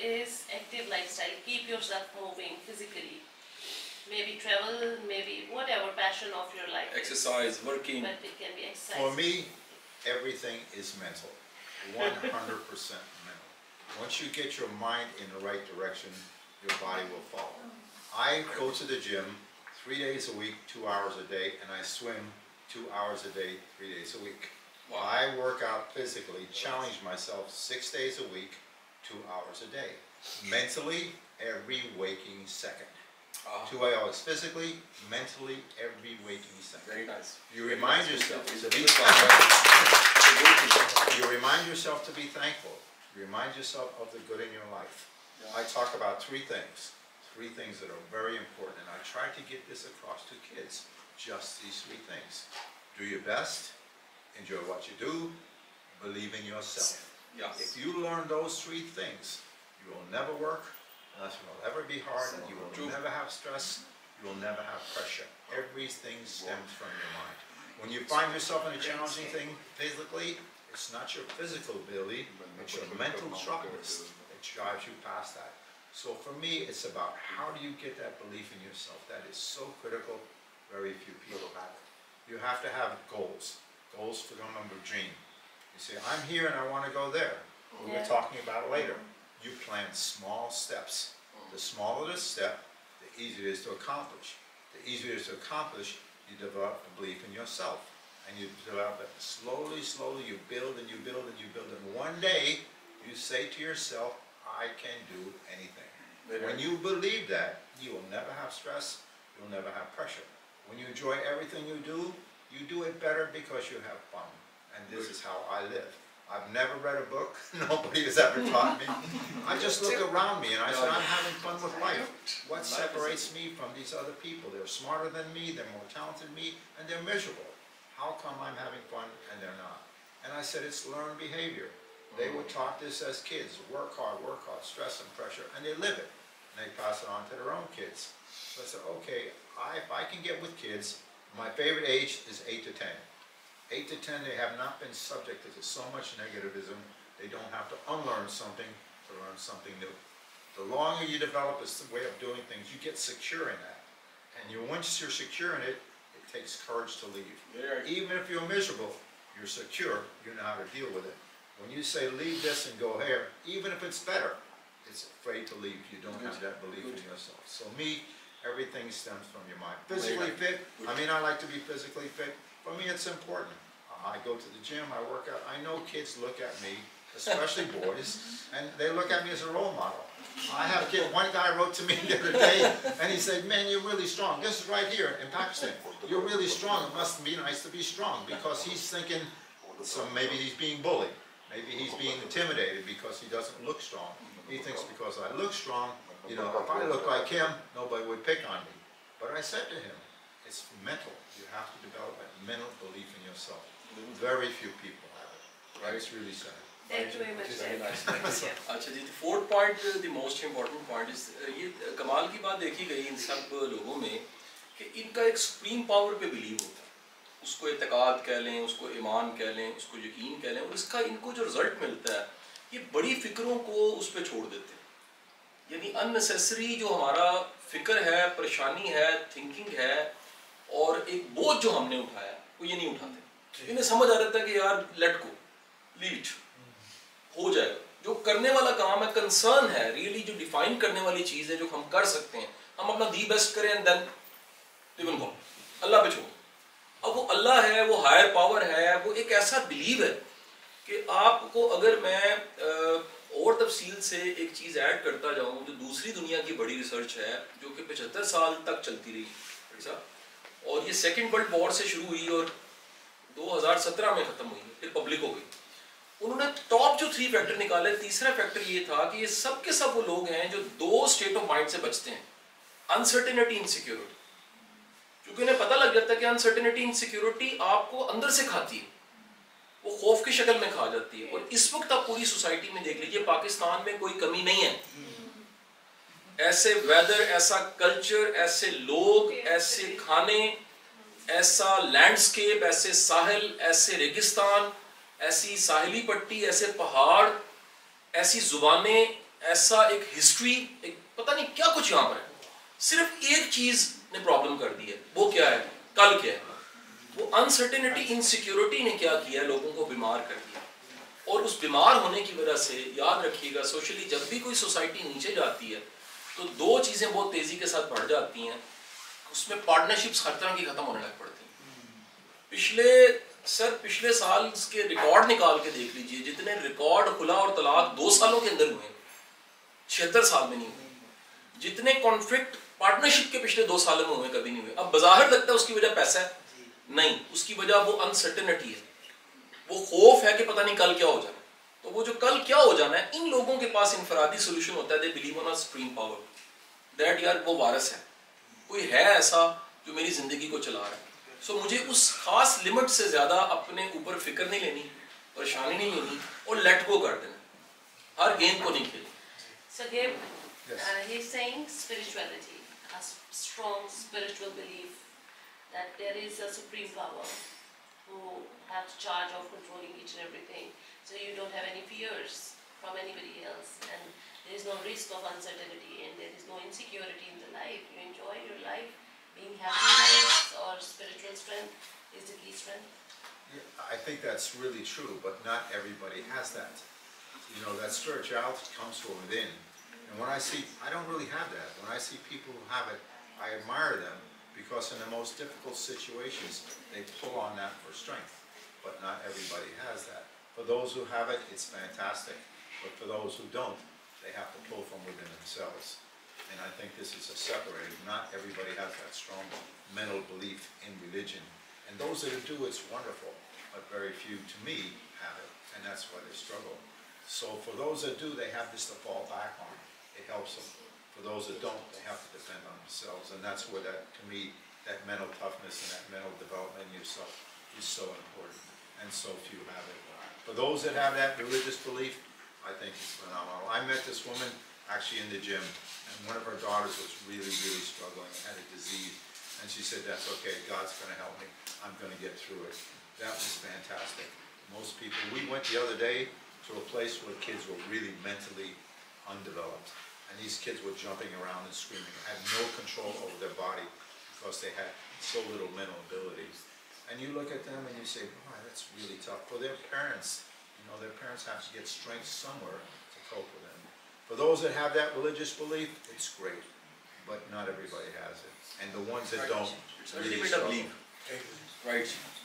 is active lifestyle keep yourself moving physically maybe travel, maybe whatever passion of your life. Exercise, working. But it can be exercise. For me, everything is mental. 100% [laughs] mental. Once you get your mind in the right direction, your body will follow. I go to the gym three days a week, two hours a day, and I swim two hours a day, three days a week. I work out physically, challenge myself six days a week, two hours a day. Mentally, every waking second. Uh, two hours physically, mentally, every waking second. Very nice. You very remind nice. yourself to be thankful. you remind yourself to be thankful. You remind yourself of the good in your life. Yeah. I talk about three things, three things that are very important, and I try to get this across to kids. Just these three things. Do your best, enjoy what you do, believe in yourself. If you learn those three things, you will never work, nothing will ever be hard, and you will True. never have stress, you will never have pressure. Everything stems from your mind. When you find yourself in a challenging thing physically, it's not your physical ability, it's your mental sharpness that drives you past that. So for me, it's about how do you get that belief in yourself? That is so critical, very few people have it. You have to have goals, goals for the number dream. You say, I'm here and I want to go there. We'll be talking about it later. Mm-hmm. You plan small steps. The smaller the step, the easier it is to accomplish. The easier it is to accomplish, you develop a belief in yourself. And you develop it slowly, slowly, you build and you build and you build. And one day, you say to yourself, I can do anything. Very When you believe that, you will never have stress, you'll never have pressure. When you enjoy everything you do, you do it better because you have fun. And this is how I live. I've never read a book, [laughs] nobody has ever taught me. [laughs] I just look around me and I said, I'm having fun with life. What separates me from these other people? They're smarter than me, they're more talented than me, and they're miserable. How come I'm having fun and they're not? And I said, it's learned behavior. They were taught this as kids, work hard, work hard, stress and pressure, and they live it. And they pass it on to their own kids. So I said, okay, I, if I can get with kids, my favorite age is eight to ten. Eight to ten, they have not been subjected to so much negativism, they don't have to unlearn something to learn something new. The longer you develop a way of doing things, you get secure in that. And you, once you're secure in it, it takes courage to leave. Right. Even if you're miserable, you're secure, you know how to deal with it. When you say leave this and go here, even if it's better, it's afraid to leave, you don't have that belief in yourself. So me, everything stems from your mind. Physically fit, I mean, I like to be physically fit, for me, it's important. I go to the gym, I work out, I know kids look at me, especially [laughs] boys, and they look at me as a role model. I have a kid, one guy wrote to me [laughs] the other day, and he said, man, you're really strong, this is right here in Pakistan, you're really strong, it must be nice to be strong, because he's thinking, so maybe he's being bullied, maybe he's being intimidated because he doesn't look strong. He thinks because I look strong, You know, if I looked like him, nobody would pick on me. But I said to him, it's mental. You have to develop a mental belief in yourself. Very few people have it. Right? It's really sad. اچھا جی fourth point the most important point یہ کمال کی بات دیکھی گئی ان سب لوگوں میں کہ ان کا ایک سپریم پاور پہ بلیو ہوتا ہے اس کو اعتقاد کہہ لیں اس کو ایمان کہہ لیں اس کو یقین کہہ لیں اور اس کا ان کو جو رزلٹ ملتا ہے یہ بڑی فکروں کو اس پہ چھوڑ دیتے ہیں یعنی انسیسری جو ہمارا فکر ہے پریشانی ہے تھنکنگ ہے اور ایک بوجھ جو ہم نے اٹھایا وہ یہ نہیں اٹھاتے۔ جی۔ انہیں سمجھ آ جاتا ہے کہ یار لیٹ گو لیٹ ہو جائے۔ گا جو کرنے والا کام ہے کنسرن ہے ریئلی جو ڈیفائن کرنے والی چیز ہے جو ہم کر سکتے ہیں۔ ہم اپنا دی بیسٹ کریں دین لیون گو اللہ پہ چھوڑ اب وہ اللہ ہے وہ ہائر پاور ہے وہ ایک ایسا بلیو ہے کہ آپ کو اگر میں اور تفصیل سے ایک چیز ایڈ کرتا جاؤں جو دوسری دنیا کی بڑی ریسرچ ہے، جو کہ پچہتر سال تک چلتی رہی اور یہ سیکنڈ ورلڈ وار سے شروع ہوئی اور دو ہزار سترہ میں ختم ہوئی، پھر پبلک ہو گئی۔ انہوں نے ٹاپ جو تھری فیکٹر نکالے، تیسرا فیکٹر یہ تھا کہ یہ سب کے سب وہ لوگ ہیں جو دو سٹیٹ آف مائنڈ سے بچتے ہیں انسرٹینٹی انسیکیورٹی کیونکہ انہیں پتہ لگ جاتا ہے کہ انسرٹینٹی انسیکیورٹی آپ کو اندر سے کھاتی ہے۔ وہ خوف کی شکل میں کھا جاتی ہے اور اس وقت آپ پوری سوسائٹی میں دیکھ لیجیے، پاکستان میں کوئی کمی نہیں ہے۔ ایسے ویدر ایسا کلچر ایسے لوگ، ایسے کھانے، ایسا لینڈسکیپ ایسے ساحل، ایسے ریگستان، ایسی ساحلی پٹی، ایسے پہاڑ، ایسی زبانیں، ایسا ایک ہسٹری ایک پتہ نہیں کیا کچھ یہاں پر ہے۔ صرف ایک چیز نے پرابلم کر دی ہے، وہ کیا ہے؟ کل کیا ہے؟ وہ انسرٹنٹی انسیکیورٹی نے کیا کیا، لوگوں کو بیمار کر دیا۔ اور اس بیمار ہونے کی وجہ سے یاد رکھیے گا سوشلی جب بھی کوئی سوسائٹی نیچے جاتی ہے، تو دو چیزیں بہت تیزی کے ساتھ بڑھ جاتی ہیں۔ اس میں پارٹنرشپس ہر طرح کی ختم ہونے لگ پڑتی ہیں۔ پچھلے، سر، پچھلے سال اس کے ریکارڈ نکال کے دیکھ لیجیے، جتنے ریکارڈ کھلا اور طلاق دو سالوں کے اندر ہوئے، چھہتر سال میں نہیں ہوئے۔ جتنے کانفلکٹ پارٹنرشپ کے پچھلے دو سالوں میں ہوئے، کبھی نہیں ہوئے۔ اب بظاہر لگتا ہے اس کی وجہ پیسہ ہے۔ نہیں اس کی وجہ وہ انسرٹنٹی ہے۔ وہ خوف ہے کہ پتہ نہیں کل کیا ہو جانا۔ ہے تو وہ جو کل کیا ہو جانا ہے ان لوگوں کے پاس انفرادی سولوشن ہوتا ہے۔ They believe on supreme power that یار وہ وارث ہے۔ کوئی ہے ایسا جو میری زندگی کو چلا رہا ہے؟ سو so مجھے اس خاص لمٹ سے زیادہ اپنے اوپر فکر نہیں لینی پریشانی نہیں لینی اور لیٹ گو کر دینا۔ ہر گیند کو نہیں کھیلنا۔ سگیب he is seeing spirituality strong spiritual belief that there is a supreme power who has charge of controlling each and everything. So you don't have any fears from anybody else, and there is no risk of uncertainty, and there is no insecurity in the life. You enjoy your life, being happiness or spiritual strength is the key strength. I think that's really true, but not everybody has that. You know, that spirituality comes from within. And when I see, I don't really have that. When I see people who have it, I admire them because in the most difficult situations, they pull on that for strength. But not everybody has that. For those who have it, it's fantastic. But for those who don't, they have to pull from within themselves. And I think this is a separating, not everybody has that strong mental belief in religion. And those that do, it's wonderful, but very few, to me, have it, and that's why they struggle. So for those that do, they have this to fall back on. It helps them. For those that don't, they have to depend on themselves, and that's where that, to me, that mental toughness and that mental development in yourself is so important, and so few have it. For those that have that religious belief, I think it's phenomenal. I met this woman actually in the gym, and one of her daughters was really, really struggling, had a disease, and she said, that's okay, God's gonna help me, I'm gonna get through it. That was fantastic. Most people, we went the other day to a place where kids were really mentally undeveloped, and these kids were jumping around and screaming. I had no control over their body because they had so little mental abilities. And you look at them and you say, wow, that's really tough. For their parents, you know, their parents have to get strength somewhere to cope with them. For those that have that religious belief, it's great, but not everybody has it. And the ones that don't, really struggle. Right.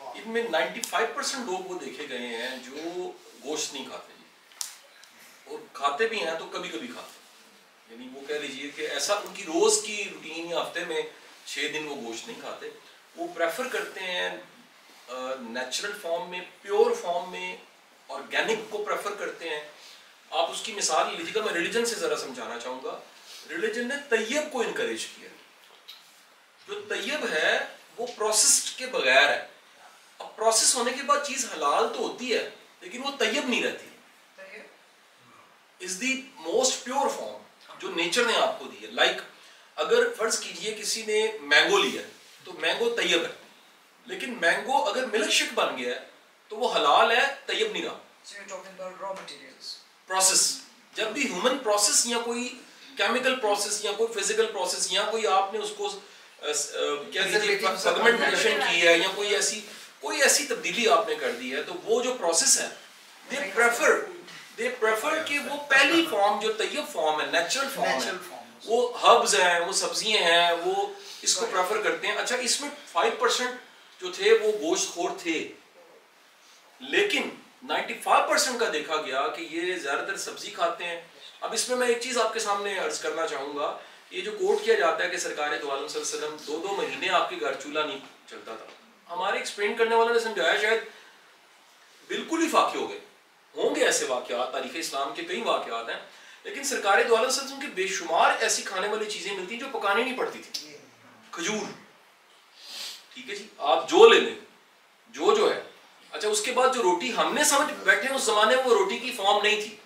ان میں ninety five percent لوگ وہ دیکھے گئے ہیں جو گوشت نہیں کھاتے جی۔ اور کھاتے بھی ہیں تو کبھی کبھی کھاتے ہیں۔ یعنی وہ کہہ لیجیے کہ ایسا ان کی روز کی روٹین یا ہفتے میں چھ دن وہ گوشت نہیں کھاتے۔ وہ پریفر کرتے ہیں نیچرل فارم میں پیور فارم میں آرگینک کو پریفر کرتے ہیں۔ آپ اس کی مثال لیجیے گا، میں ریلیجن سے ذرا سمجھانا چاہوں گا۔ ریلیجن نے طیب کو انکریج کیا۔ جو طیب ہے، وہ پروسیسڈ کے بغیر ہے۔ اب پروسس ہونے کے بعد چیز حلال تو ہوتی ہے لیکن وہ طیب نہیں رہتی۔ Is the most pure form جو نیچر نے آپ کو دی ہے۔ لائک like, اگر فرض کیجیے کسی نے مینگو لیا تو مینگو طیب ہے۔ لیکن مینگو اگر ملک شک بن گیا ہے تو وہ حلال ہے طیب نہیں رہا۔ پروسیس جب بھی ہیومن پروسیس یا کوئی کیمیکل پروسیس یا کوئی فزیکل پروسیس یا کوئی آپ نے اس کو کیا فرگمنٹیشن کی ہے یا کوئی ایسی کوئی ایسی تبدیلی آپ نے کر دی ہے تو وہ جو پروسیس ہے دے پریفر دے پریفر کہ وہ پہلی فارم جو طیب فارم ہے نیچرل فارم ہے وہ ہبز ہیں وہ سبزیاں ہیں وہ اس کو پریفر کرتے ہیں۔ اچھا اس میں فائیو پرسنٹ جو تھے وہ گوشت خور تھے۔ لیکن نائنٹی فائیو پرسنٹ کا دیکھا گیا کہ یہ زیادہ تر سبزی کھاتے ہیں۔ اب اس میں میں ایک چیز آپ کے سامنے عرض کرنا چاہوں گا یہ جو کوٹ کیا جاتا ہے کہ سرکار دو عالم صلی اللہ علیہ وسلم دو دو مہینے آپ کے گھر چولہا نہیں چلتا تھا۔ ہمارے ایکسپلین کرنے والا نے سمجھایا شاید بالکل ہی فاقی ہو گئے۔ ہوں گے ایسے واقعات تاریخ اسلام کے کئی واقعات ہیں لیکن سرکار دو علیہ وسلم کے بے شمار ایسی کھانے والی چیزیں ملتی ہیں جو پکانے نہیں پڑتی تھی۔ جی۔ کھجور۔ ٹھیک ہے جی آپ جو لے لیں جو جو ہے۔ اچھا اس کے بعد جو روٹی ہم نے سمجھ بیٹھے ہیں اس زمانے میں وہ روٹی کی فارم نہیں تھی۔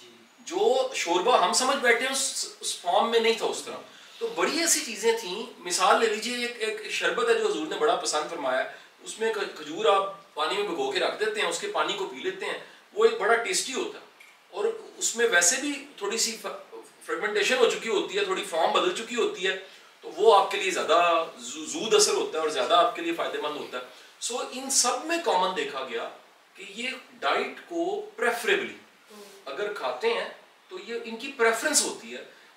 جی۔ جو شوربہ ہم سمجھ بیٹھے ہیں اس فارم میں نہیں تھا اس طرح۔ تو بڑی ایسی چیزیں تھیں۔ مثال لے لیجیے ایک ایک شربت ہے جو حضور نے بڑا پسند فرمایا۔ اس میں کھجور آپ پانی میں بھگو کے رکھ دیتے ہیں اس کے پانی کو پی لیتے ہیں۔ وہ ایک بڑا ٹیسٹی ہوتا ہے۔ اور اس میں ویسے بھی تھوڑی سی فریگمنٹیشن ہو چکی ہوتی ہے تھوڑی فارم بدل چکی ہوتی ہے۔ تو وہ آپ کے لیے زیادہ زود اثر ہوتا ہے اور زیادہ آپ کے لیے فائدہ مند ہوتا ہے۔ سو so, ان سب میں کامن دیکھا گیا کہ یہ ڈائٹ کو پریفریبلی اگر کھاتے ہیں تو یہ ان کی پریفرنس ہوتی ہے۔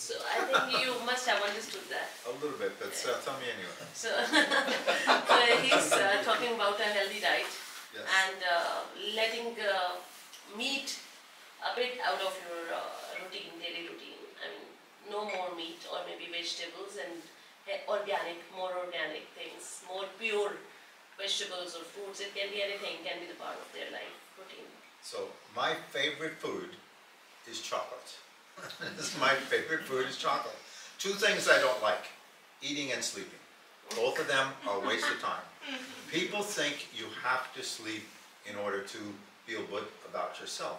So I think you must have understood that. A little bit, but uh, tell me anyway. So, [laughs] he's uh, talking about a healthy diet and uh, letting meat a bit out of your routine, daily routine. I mean, no more meat or maybe vegetables and eh, organic, more organic things, more pure vegetables or fruits. It can be anything, can be the part of their life routine. So my favorite food is chocolate. [laughs] my favorite food is chocolate. Two things I don't like, eating and sleeping. Both of them are a waste of time. People think you have to sleep in order to feel good about yourself.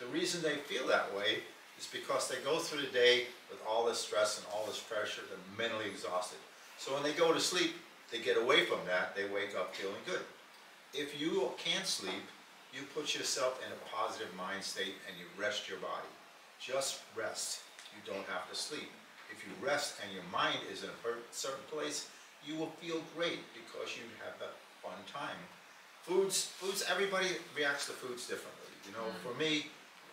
The reason they feel that way is because they go through the day with all this stress and all this pressure, they're mentally exhausted. So when they go to sleep, they get away from that, they wake up feeling good. If you can't sleep, you put yourself in a positive mind state and you rest your body. Just rest. You don't have to sleep. If you rest and your mind is in a certain place, you will feel great because you have a fun time. Foods, foods, everybody reacts to foods differently. You know, for me,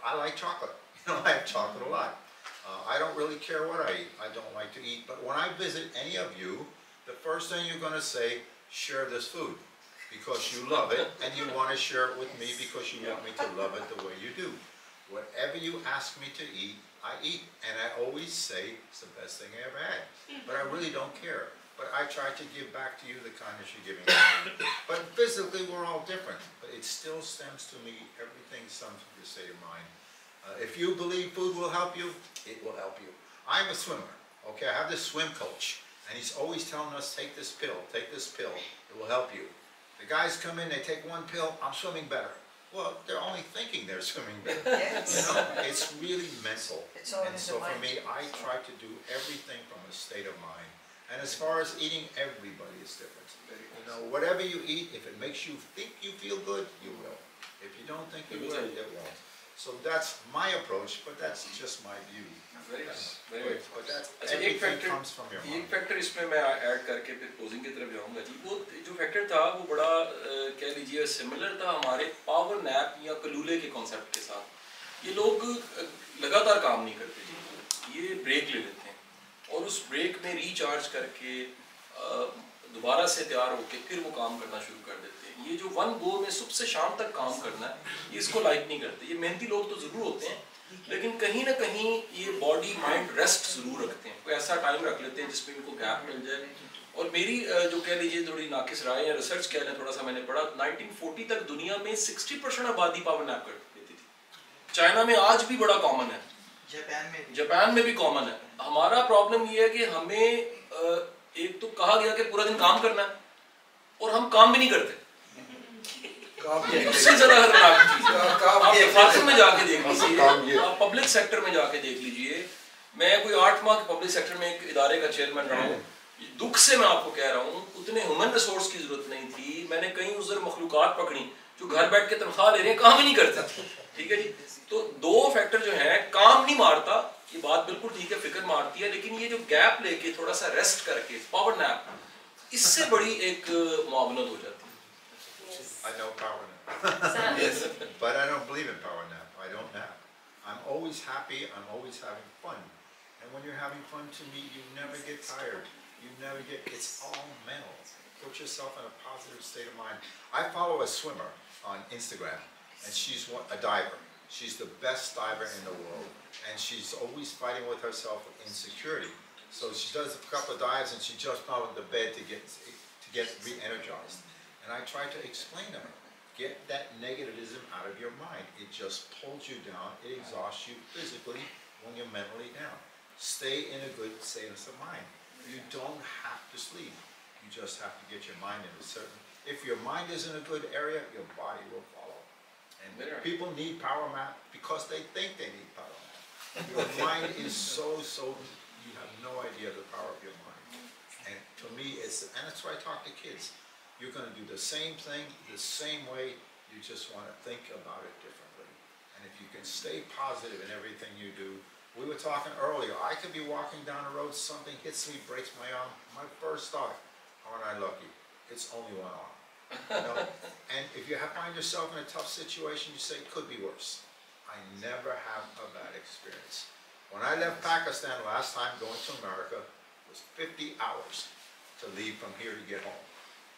I like chocolate. [laughs] You know, I have chocolate a lot. Uh, I don't really care what I eat. I don't like to eat. But when I visit any of you, the first thing you're going to say, share this food because you love it and you want to share it with me because you want me to love it the way you do. Whatever you ask me to eat, I eat. And I always say it's the best thing I ever had. But I really don't care. But I try to give back to you the kindness you're giving me. But physically, we're all different. But it still stems to me, everything stems from the state of mind. Uh, if you believe food will help you, it will help you. I'm a swimmer, okay? I have this swim coach, and he's always telling us, take this pill, take this pill, it will help you. The guys come in, they take one pill, I'm swimming better. Well, they're only thinking they're [laughs] swimming better. You know, it's really mental. It's all in And the so for mind. me, I try to do everything from a state of mind. And as far as eating, everybody is different. You know, whatever you eat, if it makes you think you feel good, you will. If you don't think you will, it won't. So that's my approach, but that's just my view. Very very but, but that's اچھا ایک factor ایک factor اس میں میں add کر کے پھر کوزنگ کی طرف جاؤں گا جی وہ جو فیکٹر تھا وہ بڑا کہہ لیجیے سملر تھا ہمارے پاور نیپ یا کلولے کے کانسیپٹ کے ساتھ یہ لوگ لگاتار کام نہیں کرتے جی یہ بریک لے لیتے ہیں اور اس بریک میں ریچارج کر کے دوبارہ سے تیار ہو کے پھر وہ کام کرنا شروع کر دیتے ہیں۔ یہ جو ون گو میں صبح سے شام تک کام کرنا ہے اس کو لائک نہیں کرتے۔ یہ محنتی لوگ تو ضرور ہوتے ہیں لیکن کہیں نہ کہیں یہ باڈی مائنڈ ریسٹ ضرور رکھتے ہیں۔ کوئی ایسا ٹائم رکھ لیتے ہیں جس میں ان کو گیپ مل جائے۔ اور میری جو کہہ لیجیے تھوڑی ناقص رائے یا ریسرچ کہہ لیں تھوڑا سا میں نے پڑھا نائنٹین فورٹی تک دنیا میں سکسٹی پرسینٹ آبادی پاور نیپ کر لیتی تھی۔ چائنا میں آج بھی بڑا کامن ہے۔ جاپان میں بھی۔ کامن ہے۔ ہمارا پرابلم یہ ہے کہ ہمیں ایک تو کہا گیا کہ پورا دن کام کرنا ہے اور ہم کام بھی نہیں کرتے۔ میں جا کے دیکھ لیجیے آپ پبلک سیکٹر میں جا کے دیکھ لیجیے۔ میں کوئی آٹھ ماہ کے پبلک سیکٹر میں ایک ادارے کا چیئرمین رہا ہوں۔ دکھ سے میں آپ کو کہہ رہا ہوں اتنے ہیومن ریسورس کی ضرورت نہیں تھی۔ میں نے کئی عذر مخلوقات پکڑی جو گھر بیٹھ کے تنخواہ لے رہے ہیں کام ہی نہیں کرتا ٹھیک ہے جی؟ تو دو فیکٹر جو ہے کام نہیں مارتا یہ بات بالکل ٹھیک ہے فکر مارتی ہے لیکن یہ جو گیپ لے کے تھوڑا سا ریسٹ کر کے پاور نیپ اس سے بڑی ایک معاملت ہو جاتی ہے۔ And she's one, a diver. She's the best diver in the world, and she's always fighting with herself with insecurity. So she does a couple of dives, and she jumps out of the bed to get to get re-energized. And I try to explain to her, get that negativism out of your mind. It just pulls you down. It exhausts you physically when you're mentally down. Stay in a good state of mind. You don't have to sleep. You just have to get your mind in a certain. If your mind is in a good area, your body will follow. And There. people need power map because they think they need power map. Your [laughs] mind is so so. You have no idea the power of your mind. And to me, it's and that's why I talk to kids. You're going to do the same thing the same way. You just want to think about it differently. And if you can stay positive in everything you do, we were talking earlier. I could be walking down the road, something hits me, breaks my arm. My first thought, aren't I lucky? It's only one arm. Know? and if you find yourself in a tough situation, you say, could be worse. I never have a bad experience. When I left Pakistan last time going to America, it was 50 hours to leave from here to get home.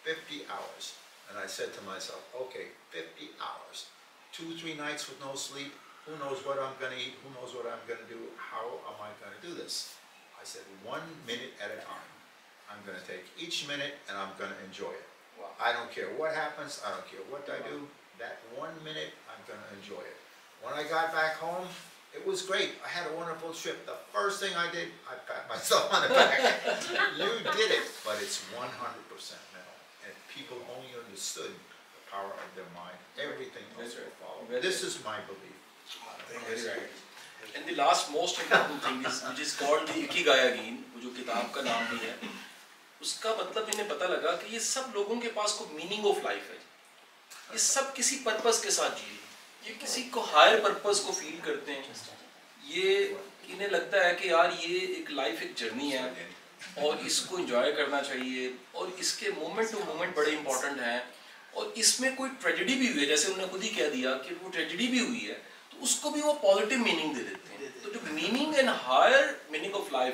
50 hours. And I said to myself, okay, 50 hours, two, three nights with no sleep, who knows what I'm gonna eat, who knows what I'm gonna do, how am I gonna do this? I said, one minute at a time. I'm gonna take each minute and I'm gonna enjoy it. I don't care what happens, I don't care what I do, that one minute, I'm gonna enjoy it. When I got back home, it was great, I had a wonderful trip, the first thing I did, I pat myself on the back. You did it, but it's one hundred percent mental, and people only understood the power of their mind, everything else will follow. This is my belief. And the last most important thing is, which is called the Ikigai again, which is the name of the book. اس کا مطلب انہیں پتہ لگا کہ یہ سب لوگوں کے پاس کوئی میننگ آف لائف ہے جی۔ یہ سب کسی پرپس کے ساتھ جی یہ کسی کو ہائر پرپس کو فیل کرتے ہیں۔ یہ انہیں لگتا ہے کہ یار یہ ایک لائف ایک جرنی ہے اور اس کو انجوائے کرنا چاہیے اور اس کے مومنٹ ٹو مومنٹ بڑے امپورٹنٹ ہیں۔ اور اس میں کوئی ٹریجڈی بھی ہوئی ہے۔ جیسے انہوں نے خود ہی کہہ دیا کہ وہ ٹریجڈی بھی ہوئی ہے تو اس کو بھی وہ پازیٹیو میننگ دے دیتے ہیں۔ تو جو meaning and higher meaning of life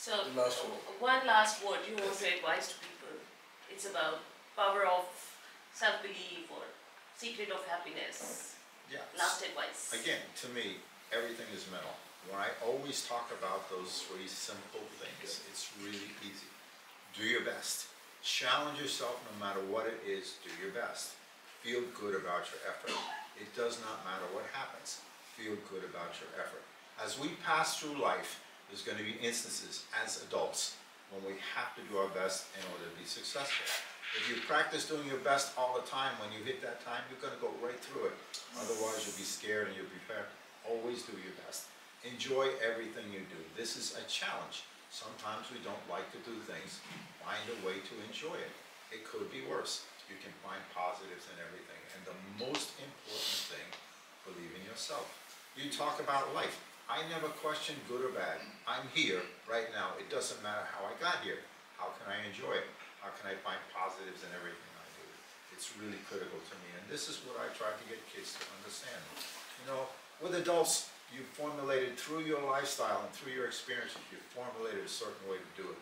So one last word you want to advise to people. It's about power of self-belief or secret of happiness. Yeah. Last advice. Again, to me, everything is mental. When I always talk about those three simple things, it's really easy. Do your best. Challenge yourself no matter what it is, do your best. Feel good about your effort. It does not matter what happens. Feel good about your effort. As we pass through life, there's going to be instances as adults when we have to do our best in order to be successful. If you practice doing your best all the time, when you hit that time, you're going to go right through it. Otherwise, you'll be scared and you'll be prepared. Always do your best. Enjoy everything you do. This is a challenge. Sometimes we don't like to do things. Find a way to enjoy it. It could be worse. You can find positives in everything. And the most important thing, believe in yourself. You talk about life. I never question good or bad. I'm here right now. It doesn't matter how I got here. How can I enjoy it? How can I find positives in everything I do? It's really critical to me. And this is what I try to get kids to understand. You know, with adults, you formulated through your lifestyle and through your experiences, you formulated a certain way to do it.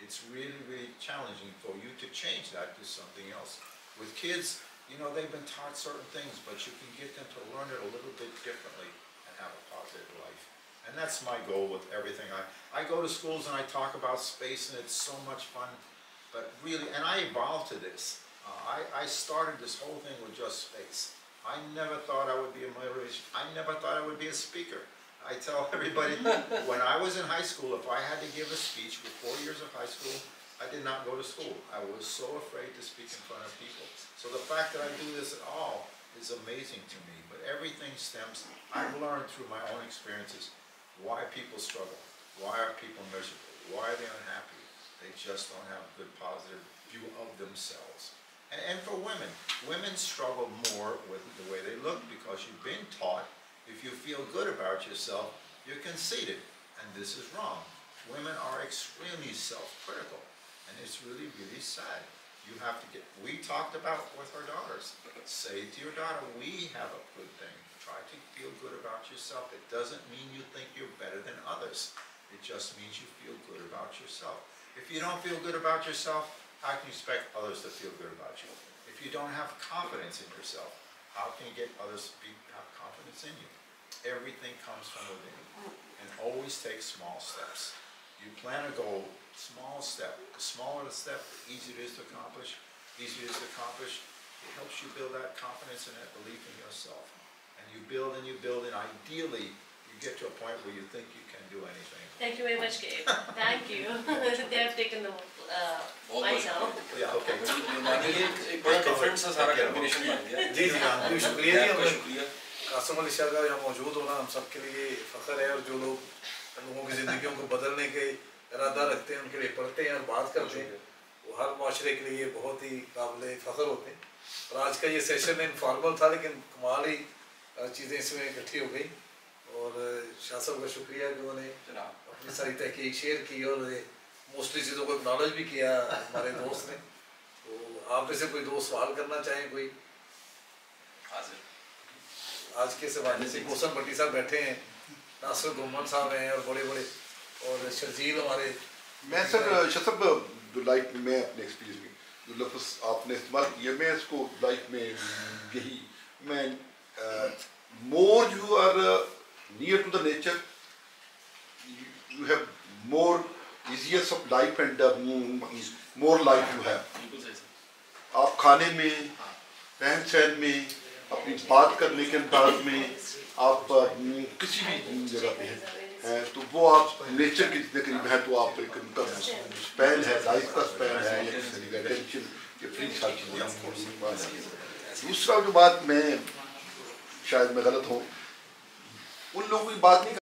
It's really, really challenging for you to change that to something else. With kids, you know, they've been taught certain things, but you can get them to learn it a little bit differently and have a positive life. And that's my goal with everything. I, I go to schools and I talk about space and it's so much fun, but really, and I evolved to this. Uh, I, I started this whole thing with just space. I never thought I would be a motivation. I never thought I would be a speaker. I tell [laughs] everybody, when I was in high school, if I had to give a speech with four years of high school, I did not go to school. I was so afraid to speak in front of people. So the fact that I do this at all is amazing to me. But everything stems, I've learned through my own experiences why people struggle, why are people miserable, why are they unhappy? They just don't have a good positive view of themselves. And, and for women, women struggle more with the way they look because you've been taught if you feel good about yourself, you're conceited, and this is wrong. Women are extremely self-critical, and it's really, really sad. You have to get, we talked about with our daughters, say to your daughter, we have a good thing. Try to feel good about yourself. It doesn't mean you think you're better than others. It just means you feel good about yourself. If you don't feel good about yourself, how can you expect others to feel good about you? If you don't have confidence in yourself, how can you get others to be, have confidence in you? Everything comes from within, and always take small steps. You plan a goal, small step. The smaller the step, the easier it is to accomplish. Easier it is to accomplish. It helps you build that confidence and that belief in yourself. And you build and you build, and ideally, you get to a point where you think you can do anything. Thank you very much, Gabe. Thank you. [laughs] [laughs] they have taken the uh, now. Yeah, okay. جی جی ہاں شکریہ شکریہ قاسم علی شاہ کا یہاں موجود ہونا ہم سب کے لیے فخر ہے اور جو لوگ لوگوں کی زندگیوں کو بدلنے کے ارادہ رکھتے ہیں ان کے لیے پڑھتے ہیں اور بات کرتے ہیں وہ ہر معاشرے کے لیے بہت ہی قابل فخر ہوتے ہیں اور آج کا یہ سیشن انفارمل تھا لیکن کمال ہی چیزیں اس میں اکٹھی ہو گئی اور شاہ صاحب کا شکریہ کہ انہوں نے جناب۔ اپنی ساری تحقیق شیئر کی اور موسٹلی چیزوں کو اکنالج بھی کیا ہمارے دوست نے۔ تو آپ میں سے کوئی دوست سوال کرنا چاہیں کوئی؟ حاضر۔ آج کے زمانے سے کوسم بٹی صاحب بیٹھے ہیں ناصر گمن صاحب ہیں اور بڑے بڑے۔ اور شرجیل ہمارے۔ میں سر شطب جو لائف میں میں اپنے ایکسپیرینس میں جو لفظ آپ نے استعمال کیا میں اس کو لائف میں یہی میں more you are the nature you have more years of life and more life you have بالکل صحیح سر۔ آپ کھانے میں رہن سہن میں اپنی بات کرنے کے انداز میں آپ کسی بھی جگہ پہ ہیں تو وہ آپ نیچر کے جتنے قریب ہیں تو آپ ایک ان کا اسپین ہے لائف کا اسپین ہے یا ٹینشن یہ فری ساری چیزیں دوسرا جو بات میں شاید میں غلط ہوں ان لوگوں کی بات نہیں